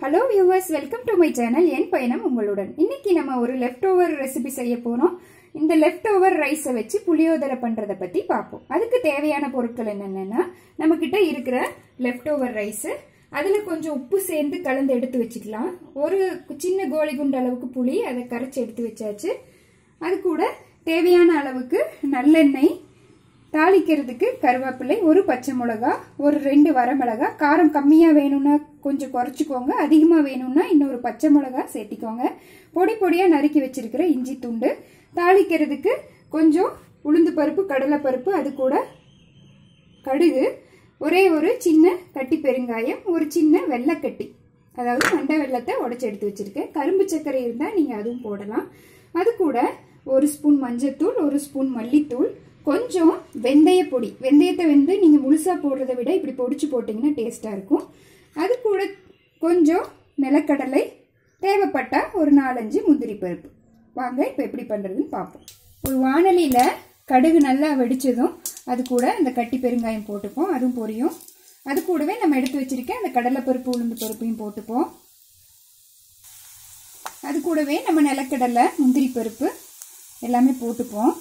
Hello viewers welcome to my channel என் பயணம் உங்களுடன். இன்னைக்கு நம்ம ஒரு லெஃப்ட் ஓவர் ரெசிபி செய்ய போறோம். இந்த லெஃப்ட் ஓவர் ரைஸை வச்சு புளியோதரை பண்றத பத்தி பார்ப்போம். அதுக்கு தேவையான பொருட்கள் என்னென்னா நம்ம கிட்ட இருக்கிற லெஃப்ட் ஓவர் ரைஸ் அதுல கொஞ்சம் உப்பு சேர்ந்து கலந்து எடுத்து வச்சுக்கலாம். ஒரு சின்ன கோலி குண்டு அளவுக்கு புளி அதை கரைச்சி எடுத்து வச்சாச்சு. அது கூட தேவையான அளவுக்கு நல்லெண்ணெய் தாளிக்கிறதுக்கு கருவேப்பிலை ஒரு பச்சை மிளகா ஒரு ரெண்டு வரமிளகா காரம் கம்மியாக வேணும்னா கொஞ்சம் குறைச்சிக்கோங்க. அதிகமாக வேணும்னா இன்னொரு பச்சை மிளகா சேர்த்திக்கோங்க. பொடி பொடியாக நறுக்கி வச்சிருக்கிற இஞ்சி துண்டு. தாளிக்கிறதுக்கு கொஞ்சம் உளுந்து பருப்பு கடலை பருப்பு அது கூட கடுகு. ஒரே ஒரு சின்ன கட்டி பெருங்காயம் ஒரு சின்ன வெள்ளைக்கட்டி. அதாவது மண்டை வெள்ளத்தை உடச்சி எடுத்து வச்சுருக்கேன். கரும்பு சர்க்கரை இருந்தால் நீங்கள் அதுவும் போடலாம். அது கூட ஒரு ஸ்பூன் மஞ்சத்தூள் ஒரு ஸ்பூன் மல்லித்தூள் கொஞ்சம் வெந்தய பொடி. வெந்தயத்தை வந்து நீங்கள் முழுசாக போடுறத விட இப்படி பொடிச்சு போட்டிங்கன்னா டேஸ்ட்டாக இருக்கும். அது கூட கொஞ்சம் நிலக்கடலை தேவைப்பட்டால் ஒரு நாலஞ்சு முந்திரி பருப்பு. வாங்க இப்போ எப்படி பண்ணுறதுன்னு பார்ப்போம். ஒரு வானலியில் கடுகு நல்லா வெடித்ததும் அது கூட அந்த கட்டி பெருங்காயம் போட்டுப்போம் அதுவும் பொரியும். அது கூடவே நம்ம எடுத்து வச்சுருக்கேன் அந்த கடலைப்பருப்பு உளுந்து பருப்பையும் போட்டுப்போம். அது கூடவே நம்ம நிலக்கடலை முந்திரி பருப்பு எல்லாமே போட்டுப்போம்.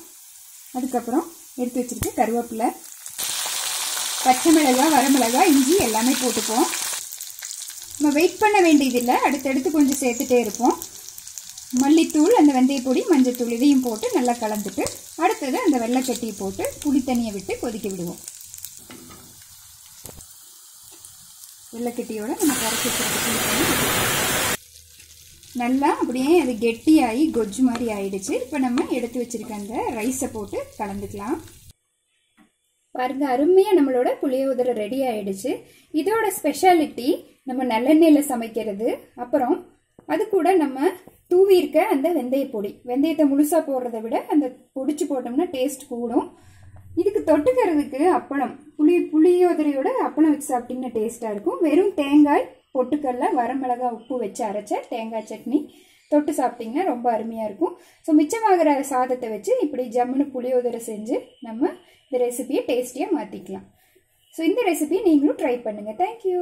அதுக்கப்புறம் எடுத்து வச்சிருக்க கருவேப்பிலை பச்சை மிளகா வரமிளகா இஞ்சி எல்லாமே போட்டுப்போம் நம்ம வெயிட் பண்ண வேண்டியதில்லை. அடுத்தடுத்து கொஞ்சம் சேர்த்துட்டே இருப்போம். மல்லித்தூள் அந்த வெந்தயப்பொடி மஞ்சத்தூள் இதையும் போட்டு நல்லா கலந்துட்டு அடுத்தது அந்த வெள்ளைக்கட்டியை போட்டு புளி தண்ணியை விட்டு கொதிக்க விடுவோம். வெள்ளைக்கட்டியோட நம்ம கரைச்சி நல்லா அப்படியே அது கெட்டியாகி கொஜ்ஜு மாதிரி ஆயிடுச்சு. இப்போ நம்ம எடுத்து வச்சிருக்க அந்த ரைஸை போட்டு கலந்துக்கலாம். பாருங்க அருமையாக நம்மளோட புளியோதரை ரெடி ஆயிடுச்சு. இதோட ஸ்பெஷாலிட்டி நம்ம நல்லெண்ணெயில் சமைக்கிறது. அப்புறம் அது கூட நம்ம தூவி இருக்க அந்த வெந்தய பொடி. வெந்தயத்தை முழுசாக போடுறத விட அந்த பொடிச்சு போட்டோம்னா டேஸ்ட் கூடும். இதுக்கு தொட்டுக்கிறதுக்கு அப்பளம். புளி புளியோதரையோட அப்பளம் வச்சு சாப்பிட்டிங்கன்னா டேஸ்ட்டாக இருக்கும். வெறும் தேங்காய் பொட்டுக்கல்ல வரமிளகா உப்பு வச்சு அரைச்ச தேங்காய் சட்னி. தொட்டு சாப்பிட்டிங்கன்னா ரொம்ப அருமையாக இருக்கும். ஸோ மிச்சமாகிற சாதத்தை வச்சு இப்படி ஜம்முன்னு புளியோதரை செஞ்சு நம்ம இந்த ரெசிபியை டேஸ்டியாக மாற்றிக்கலாம் ஸோ இந்த ரெசிபியை நீங்களும் ட்ரை பண்ணுங்கள் தேங்க்யூ